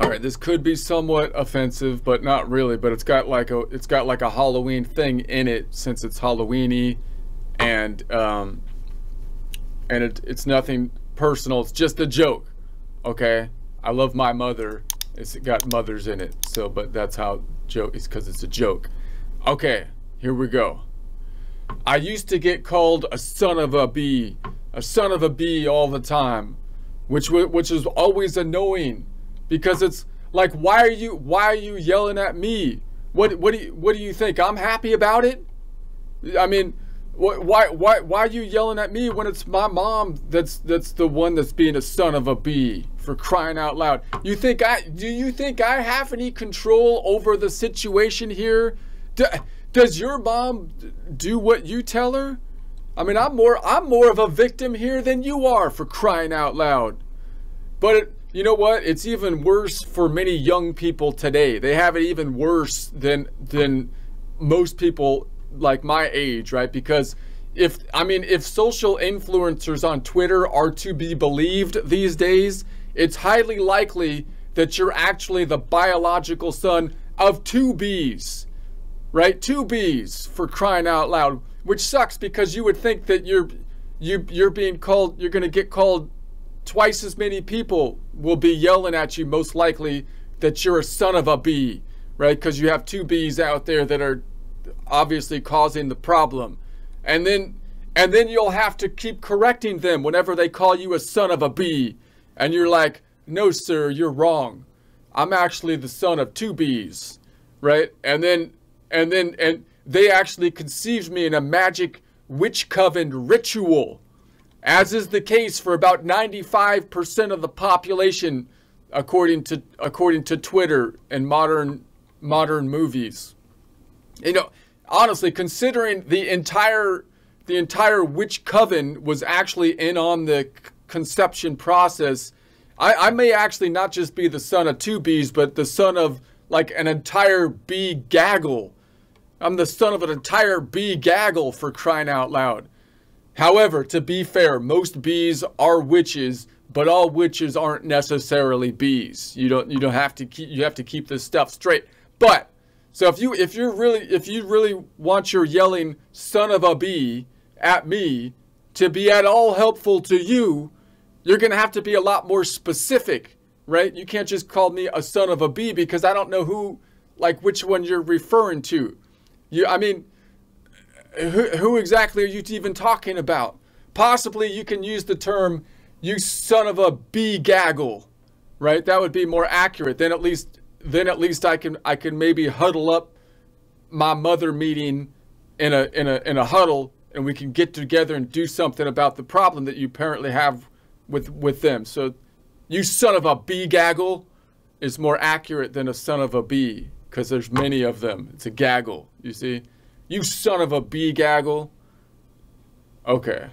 All right, this could be somewhat offensive, but not really. But it's got like a it's got like a Halloween thing in it since it's Halloweeny, and um, and it, it's nothing personal. It's just a joke. Okay, I love my mother. It's got mothers in it. So, but that's how joke is because it's a joke. Okay, here we go. I used to get called a son of a bee, a son of a bee all the time, which which is always annoying because it's like why are you why are you yelling at me? What what do you what do you think? I'm happy about it? I mean, why why why are you yelling at me when it's my mom that's that's the one that's being a son of a bee for crying out loud? You think I do you think I have any control over the situation here? Do, does your mom do what you tell her? I mean, I'm more I'm more of a victim here than you are for crying out loud. But it, you know what? It's even worse for many young people today. They have it even worse than than most people like my age, right? Because if I mean, if social influencers on Twitter are to be believed these days, it's highly likely that you're actually the biological son of two bees right? Two bees for crying out loud, which sucks because you would think that you're you you're being called you're going to get called twice as many people will be yelling at you most likely that you're a son of a bee, right? Because you have two bees out there that are obviously causing the problem. And then and then you'll have to keep correcting them whenever they call you a son of a bee. And you're like, "No, sir, you're wrong. I'm actually the son of two bees." Right? And then and then and they actually conceived me in a magic witch coven ritual, as is the case for about 95% of the population, according to according to Twitter and modern modern movies. You know, honestly, considering the entire the entire witch coven was actually in on the conception process, I, I may actually not just be the son of two bees, but the son of like an entire bee gaggle I'm the son of an entire bee gaggle for crying out loud. However, to be fair, most bees are witches, but all witches aren't necessarily bees. You don't you don't have to keep you have to keep this stuff straight. But so if you if you're really if you really want your yelling son of a bee at me to be at all helpful to you, you're going to have to be a lot more specific, right? You can't just call me a son of a bee because I don't know who like which one you're referring to. You, I mean, who, who exactly are you even talking about? Possibly you can use the term, you son of a bee gaggle, right? That would be more accurate. Then at least, then at least I can, I can maybe huddle up my mother meeting in a, in a, in a huddle and we can get together and do something about the problem that you apparently have with, with them. So you son of a bee gaggle is more accurate than a son of a bee because there's many of them. It's a gaggle, you see? You son of a bee gaggle. Okay.